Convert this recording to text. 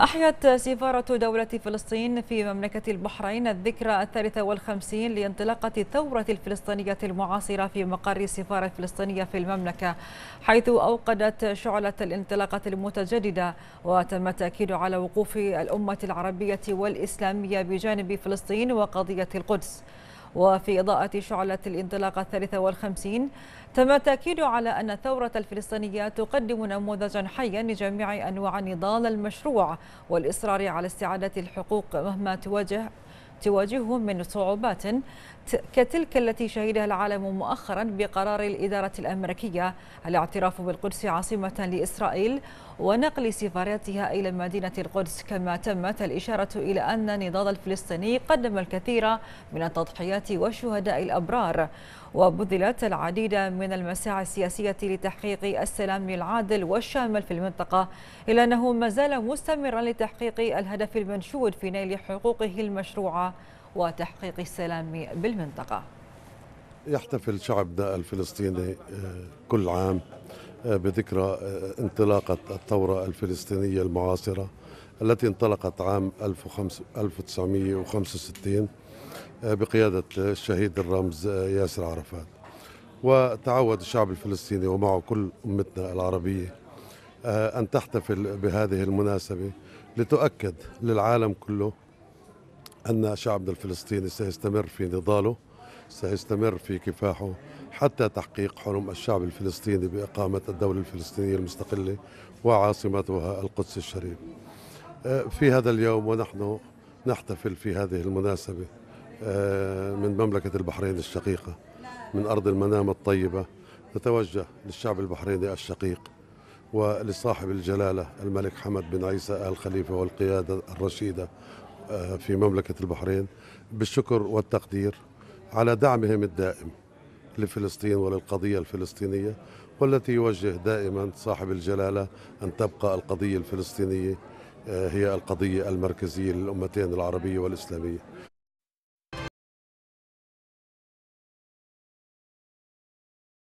أحيت سفارة دولة فلسطين في مملكة البحرين الذكرى الثالثة والخمسين لانطلاقة الثورة الفلسطينية المعاصرة في مقر السفارة الفلسطينية في المملكة حيث أوقدت شعلة الانطلاقة المتجددة وتم التأكيد على وقوف الأمة العربية والإسلامية بجانب فلسطين وقضية القدس. وفي إضاءة شعلة الانطلاقة الثالثة والخمسين تم التأكيد على أن الثورة الفلسطينية تقدم نموذجا حيا لجميع أنواع النضال المشروع والإصرار على استعادة الحقوق مهما تواجه تواجههم من صعوبات كتلك التي شهدها العالم مؤخرا بقرار الإدارة الأمريكية. الاعتراف بالقدس عاصمة لإسرائيل ونقل سفارتها إلى مدينة القدس. كما تمت الإشارة إلى أن النضال الفلسطيني قدم الكثير من التضحيات والشهداء الأبرار. وبذلت العديد من المساعي السياسية لتحقيق السلام العادل والشامل في المنطقة إلا أنه ما زال مستمرا لتحقيق الهدف المنشود في نيل حقوقه المشروعة. وتحقيق السلام بالمنطقة. يحتفل شعبنا الفلسطيني كل عام بذكرى انطلاقة الثورة الفلسطينية المعاصرة التي انطلقت عام 1965 بقيادة الشهيد الرمز ياسر عرفات. وتعود الشعب الفلسطيني ومعه كل أمتنا العربية أن تحتفل بهذه المناسبة لتؤكد للعالم كله أن شعبنا الفلسطيني سيستمر في نضاله سيستمر في كفاحه حتى تحقيق حلم الشعب الفلسطيني بإقامة الدولة الفلسطينية المستقلة وعاصمتها القدس الشريف. في هذا اليوم ونحن نحتفل في هذه المناسبة من مملكة البحرين الشقيقة من أرض المنام الطيبة نتوجه للشعب البحريني الشقيق ولصاحب الجلالة الملك حمد بن عيسى آل خليفة والقيادة الرشيدة في مملكة البحرين بالشكر والتقدير على دعمهم الدائم لفلسطين وللقضية الفلسطينية والتي يوجه دائما صاحب الجلالة أن تبقى القضية الفلسطينية هي القضية المركزية للأمتين العربية والإسلامية.